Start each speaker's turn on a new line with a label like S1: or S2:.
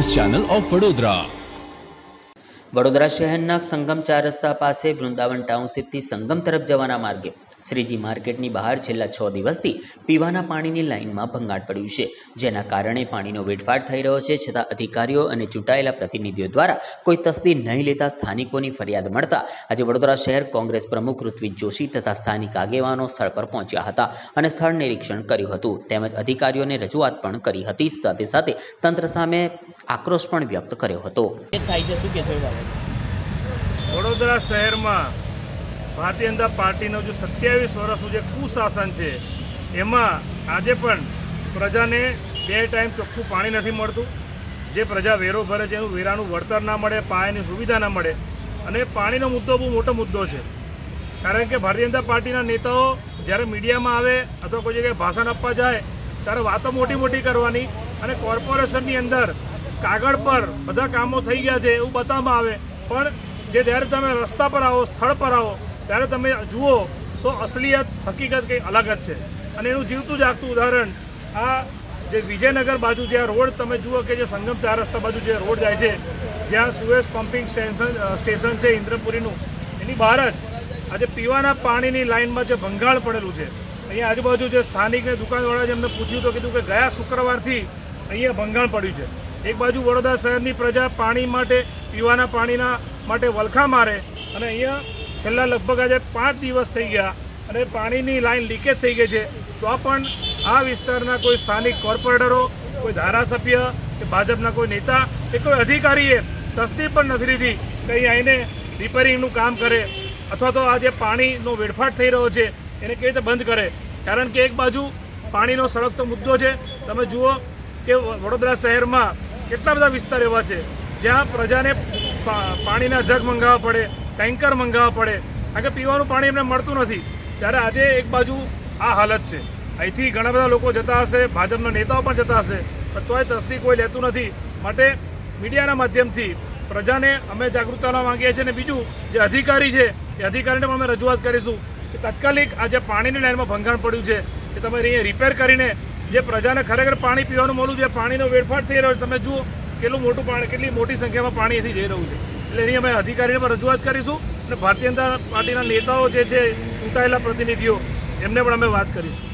S1: Of Vadodara.
S2: Vadodara શહેરના સંગમ ચાર રસ્તા પાસે વૃંદાવન ટાઉનશીપથી સંગમ તરફ જવાના માર્ગે શ્રીજી માર્કેટની બહાર છેલ્લા છ દિવસથી પીવાના પાણીની લાઇનમાં ભંગાણ પડ્યું છે, જેના કારણે પાણીનો વેડફાટ થઈ રહ્યો છે, છતાં અધિકારીઓ અને ચૂંટાયેલા પ્રતિનિધિઓ દ્વારા કોઈ તસ્દી નહીં લેતા સ્થાનિકોની ફરિયાદ મળતા આજે વડોદરા શહેર કોંગ્રેસ પ્રમુખ ઋત્વિક જોશી તથા સ્થાનિક આગેવાનો સ્થળ પર પહોંચ્યા હતા અને સ્થળ નિરીક્ષણ કર્યું હતું. તેમજ અધિકારીઓને રજૂઆત પણ કરી હતી. સાથે સાથે તંત્ર સામે આક્રોશ પણ વ્યક્ત કર્યો હતો.
S3: વડોદરા શહેરમાં ભારતીય જનતા પાર્ટીનો જે સત્યાવીસ વર્ષનું જે કુશાસન છે એમાં આજે પણ પ્રજાને બે ટાઈમ ચોખ્ખું પાણી નથી મળતું. જે પ્રજા વેરો ભરે છે એનું વેરાનું વળતર ના મળે પાયાની સુવિધા ના મળે. અને પાણીનો મુદ્દો બહુ મોટો મુદ્દો છે. કારણ કે ભારતીય જનતા પાર્ટીના નેતાઓ જ્યારે મીડિયામાં આવે અથવા કોઈ જગ્યાએ ભાષણ આપવા જાય ત્યારે વાતો મોટી મોટી કરવાની અને કોર્પોરેશનની અંદર કાગળ પર બધા કામો થઈ ગયા છે એવું બતાવવામાં આવે. પણ જે જ્યારે તમે રસ્તા પર આવો, સ્થળ પર આવો, ત્યારે તમે જુઓ તો અસલિયત હકીકત કંઈ અલગ જ છે. અને એનું જીવતું જાગતું ઉદાહરણ, આ જે વિજયનગર બાજુ જે આ રોડ તમે જુઓ કે જે સંગમ ચાર રસ્તા બાજુ જે રોડ જાય છે, જ્યાં સુએસ પમ્પિંગ સ્ટેશન સ્ટેશન છે ઇન્દ્રપુરીનું, એની બહાર જ આજે પીવાના પાણીની લાઇનમાં જે ભંગાળ પડેલું છે. અહીંયા આજુબાજુ જે સ્થાનિક દુકાનવાળા જે અમને પૂછ્યું તો કીધું કે ગયા શુક્રવારથી અહીંયા ભંગાણ પડ્યું છે. એક બાજુ વડોદરા શહેરની પ્રજા પાણી માટે, પીવાના પાણીના માટે વલખા મારે અને અહીંયા છેલ્લા લગભગ આજે પાંચ દિવસ થઈ ગયા અને પાણીની લાઈન લીકેજ થઈ ગઈ છે. તો પણ આ વિસ્તારના કોઈ સ્થાનિક કોર્પોરેટરો, કોઈ ધારાસભ્ય કે ભાજપના કોઈ નેતા કે કોઈ અધિકારીએ તસ્તી પણ નથી લીધી કે અહીં આવીને રિપેરિંગનું કામ કરે અથવા તો આ જે પાણીનો વેડફાટ થઈ રહ્યો છે એને કેવી રીતે બંધ કરે. કારણ કે એક બાજુ પાણીનો સળગતો મુદ્દો છે. તમે જુઓ કે વડોદરા શહેરમાં કેટલા બધા વિસ્તાર એવા છે જ્યાં પ્રજાને પાણીના જગ મંગાવવા પડે, ટેન્કર મંગાવવા પડે. કારણ કે પીવાનું પાણી એમને મળતું નથી. ત્યારે આજે એક બાજુ આ હાલત છે. અહીંથી ઘણા બધા લોકો જતા હશે, ભાજપના નેતાઓ પણ જતા હશે, પણ તોય તસ્દી કોઈ લેતું નથી. માટે મીડિયાના માધ્યમથી પ્રજાને અમે જાગૃત કરવા માંગીએ છીએ. અને બીજું, જે અધિકારી છે, એ અધિકારીને પણ અમે રજૂઆત કરીશું કે તાત્કાલિક આ જે પાણીની લાઈનમાં ભંગાણ પડ્યું છે, એ તમે અહીંયા રિપેર કરીને જે પ્રજાને ખરેખર પાણી પીવાનું મળવું છે, પાણીનો વેડફાટ થઈ રહ્યો છે, તમે જુઓ કેટલું મોટું પાણી, કેટલી મોટી સંખ્યામાં પાણી અહીંથી જઈ રહ્યું છે. એટલે એની અમે અધિકારીને પણ રજૂઆત કરીશું અને ભારતીય જનતા પાર્ટીના નેતાઓ જે છે, ચૂંટાયેલા પ્રતિનિધિઓ, એમને પણ અમે વાત કરીશું.